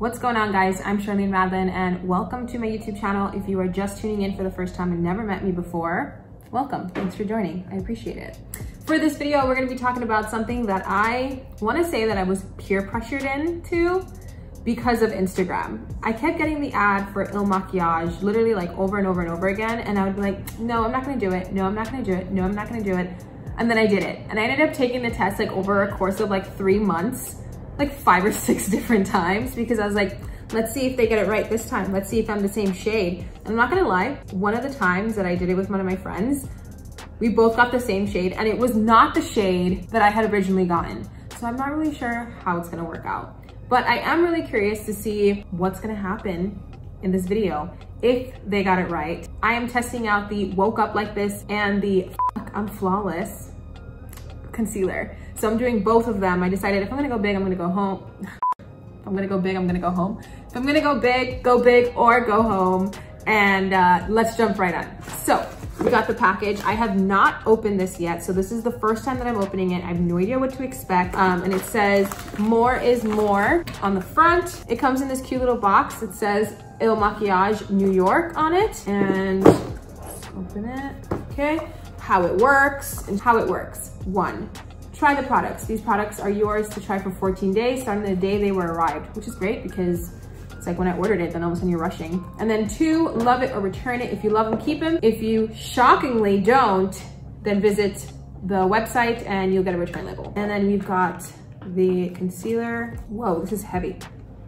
What's going on guys? I'm Sharlene Radlein and welcome to my YouTube channel. If you are just tuning in for the first time and never met me before, welcome. Thanks for joining. I appreciate it. For this video, we're gonna be talking about something that I wanna say that I was peer pressured into because of Instagram. I kept getting the ad for Il Makiage literally like over and over and over again. And I would be like, no, I'm not gonna do it. No, I'm not gonna do it. No, I'm not gonna do it. And then I did it. And I ended up taking the test like over a course of like three months like five or six different times because I was like, let's see if they get it right this time. Let's see if I'm the same shade. And I'm not gonna lie, one of the times that I did it with one of my friends, we both got the same shade and it was not the shade that I had originally gotten. So I'm not really sure how it's gonna work out. But I am really curious to see what's gonna happen in this video if they got it right. I am testing out the Woke Up Like This and the I'm Flawless concealer. So I'm doing both of them. I decided if I'm gonna go big, I'm gonna go home. if I'm gonna go big, I'm gonna go home. If I'm gonna go big, go big or go home. And uh, let's jump right on. So we got the package. I have not opened this yet. So this is the first time that I'm opening it. I have no idea what to expect. Um, and it says more is more on the front. It comes in this cute little box. It says Il Makiage New York on it. And open it, okay? How it works and how it works. One, try the products. These products are yours to try for 14 days, starting the day they were arrived, which is great because it's like when I ordered it, then all of a sudden you're rushing. And then two, love it or return it. If you love them, keep them. If you shockingly don't, then visit the website and you'll get a return label. And then we've got the concealer. Whoa, this is heavy.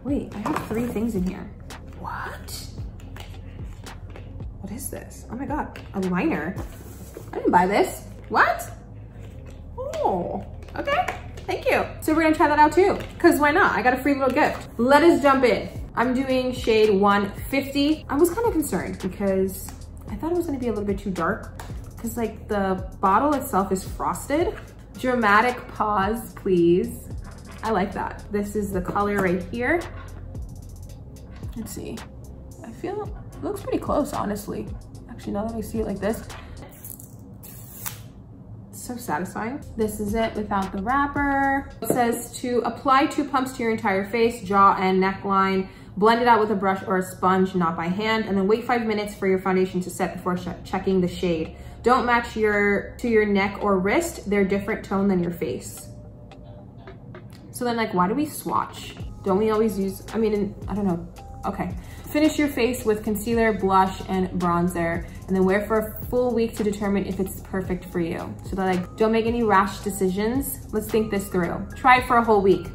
Wait, I have three things in here. What? What is this? Oh my God, a liner. I didn't buy this. What? Oh, okay. Thank you. So we're gonna try that out too, because why not? I got a free little gift. Let us jump in. I'm doing shade 150. I was kind of concerned because I thought it was gonna be a little bit too dark because like the bottle itself is frosted. Dramatic pause, please. I like that. This is the color right here. Let's see. I feel it looks pretty close, honestly. Actually, now that I see it like this, so satisfying. This is it without the wrapper. It says to apply two pumps to your entire face, jaw, and neckline. Blend it out with a brush or a sponge, not by hand, and then wait five minutes for your foundation to set before checking the shade. Don't match your to your neck or wrist. They're different tone than your face. So then like, why do we swatch? Don't we always use, I mean, I don't know. Okay. Finish your face with concealer, blush, and bronzer, and then wear for a full week to determine if it's perfect for you. So that like, don't make any rash decisions. Let's think this through. Try it for a whole week.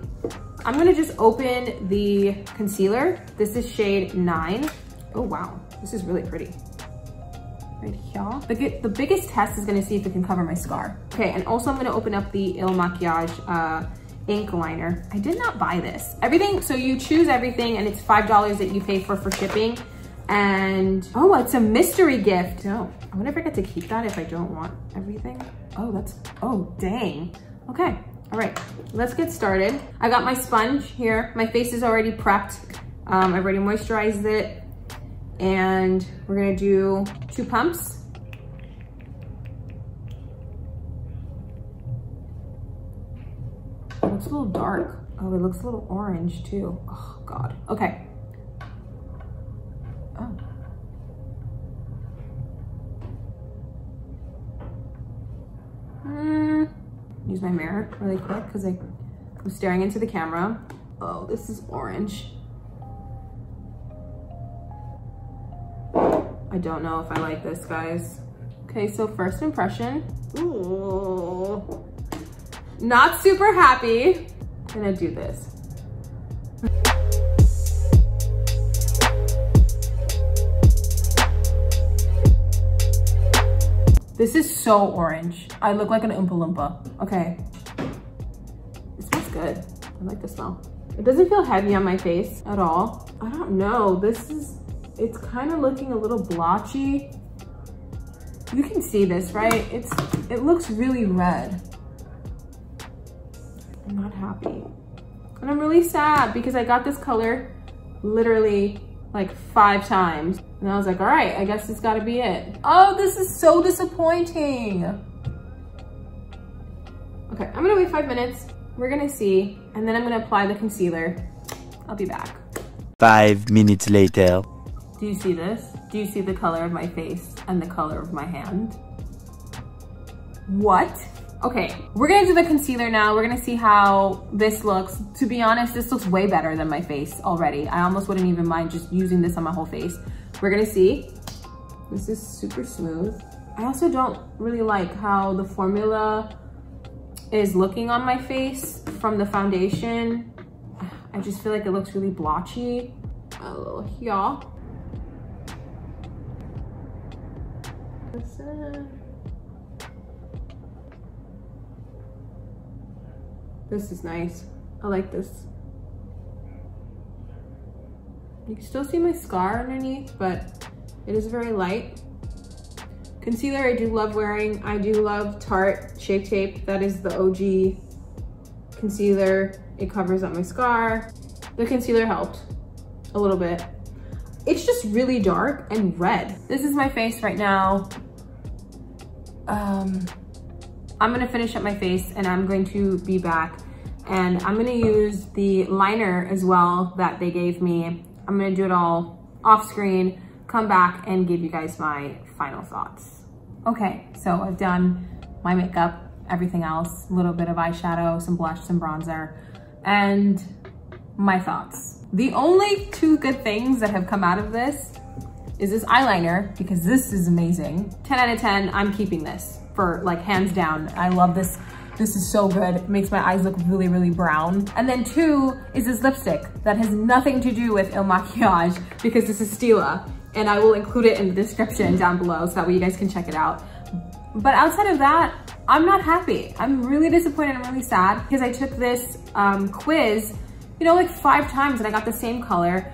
I'm gonna just open the concealer. This is shade nine. Oh wow, this is really pretty. Right here. The, the biggest test is gonna see if it can cover my scar. Okay, and also I'm gonna open up the Il Makiage uh, ink liner. I did not buy this. Everything, so you choose everything and it's $5 that you pay for for shipping. And, oh, it's a mystery gift. No, I wonder if I get to keep that if I don't want everything. Oh, that's, oh, dang. Okay, all right, let's get started. I got my sponge here. My face is already prepped. Um, I've already moisturized it. And we're gonna do two pumps. looks a little dark. Oh, it looks a little orange too. Oh God. Okay. Oh. Mm. Use my mirror really quick because I'm staring into the camera. Oh, this is orange. I don't know if I like this, guys. Okay, so first impression. Ooh. Not super happy. I'm gonna do this. This is so orange. I look like an Oompa Loompa. Okay. It smells good. I like the smell. It doesn't feel heavy on my face at all. I don't know. This is, it's kind of looking a little blotchy. You can see this, right? It's, it looks really red. I'm not happy. And I'm really sad because I got this color literally like five times. And I was like, all right, I guess this gotta be it. Oh, this is so disappointing. Okay, I'm gonna wait five minutes. We're gonna see, and then I'm gonna apply the concealer. I'll be back. Five minutes later. Do you see this? Do you see the color of my face and the color of my hand? What? Okay, we're gonna do the concealer now. We're gonna see how this looks. To be honest, this looks way better than my face already. I almost wouldn't even mind just using this on my whole face. We're gonna see. This is super smooth. I also don't really like how the formula is looking on my face from the foundation. I just feel like it looks really blotchy. Little here. This is nice. I like this. You can still see my scar underneath, but it is very light. Concealer I do love wearing. I do love Tarte Shape Tape. That is the OG concealer. It covers up my scar. The concealer helped a little bit. It's just really dark and red. This is my face right now. Um, I'm gonna finish up my face and I'm going to be back and I'm gonna use the liner as well that they gave me. I'm gonna do it all off screen, come back and give you guys my final thoughts. Okay, so I've done my makeup, everything else, a little bit of eyeshadow, some blush, some bronzer, and my thoughts. The only two good things that have come out of this is this eyeliner, because this is amazing. 10 out of 10, I'm keeping this for like hands down. I love this. This is so good. It makes my eyes look really, really brown. And then two is this lipstick that has nothing to do with Il Makiage because this is Stila and I will include it in the description down below so that way you guys can check it out. But outside of that, I'm not happy. I'm really disappointed and really sad because I took this um, quiz, you know, like five times and I got the same color.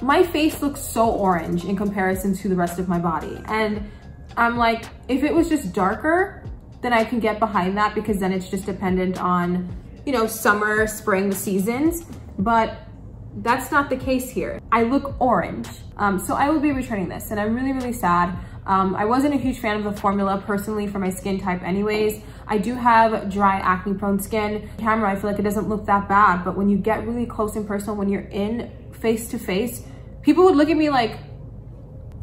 My face looks so orange in comparison to the rest of my body. And I'm like, if it was just darker, then I can get behind that because then it's just dependent on, you know, summer, spring, the seasons. But that's not the case here. I look orange. Um, so I will be returning this and I'm really, really sad. Um, I wasn't a huge fan of the formula personally for my skin type anyways. I do have dry acne prone skin. Camera, I feel like it doesn't look that bad, but when you get really close and personal, when you're in face to face, people would look at me like,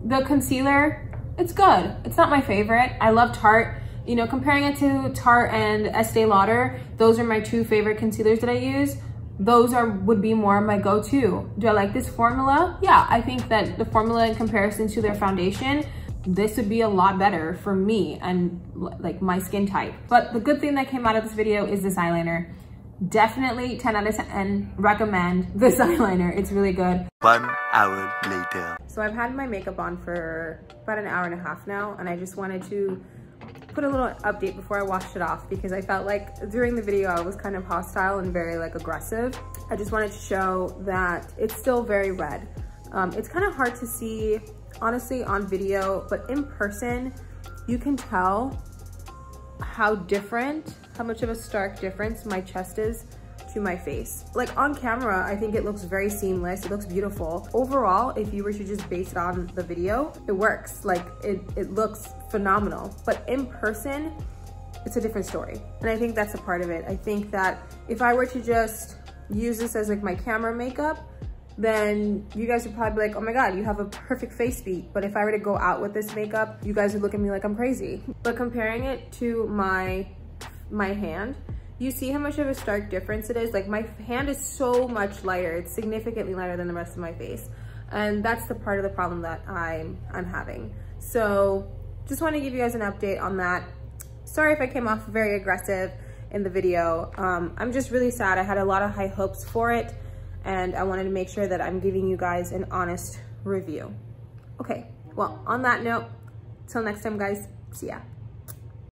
the concealer, it's good. It's not my favorite. I love Tarte. You know, comparing it to Tarte and Estee Lauder, those are my two favorite concealers that I use those are would be more of my go-to. Do I like this formula? Yeah, I think that the formula in comparison to their foundation, this would be a lot better for me and like my skin type. But the good thing that came out of this video is this eyeliner. Definitely 10 out of 10 recommend this eyeliner. It's really good. One hour later. So I've had my makeup on for about an hour and a half now and I just wanted to put a little update before I washed it off because I felt like during the video I was kind of hostile and very like aggressive. I just wanted to show that it's still very red. Um, it's kind of hard to see honestly on video, but in person you can tell how different, how much of a stark difference my chest is to my face. Like on camera, I think it looks very seamless. It looks beautiful. Overall, if you were to just base it on the video, it works. Like it, it looks phenomenal. But in person, it's a different story. And I think that's a part of it. I think that if I were to just use this as like my camera makeup, then you guys would probably be like, oh my God, you have a perfect face beat. But if I were to go out with this makeup, you guys would look at me like I'm crazy. But comparing it to my, my hand, you see how much of a stark difference it is? Like my hand is so much lighter. It's significantly lighter than the rest of my face. And that's the part of the problem that I'm, I'm having. So just want to give you guys an update on that. Sorry if I came off very aggressive in the video. Um, I'm just really sad. I had a lot of high hopes for it and I wanted to make sure that I'm giving you guys an honest review. Okay, well, on that note, till next time guys, see ya.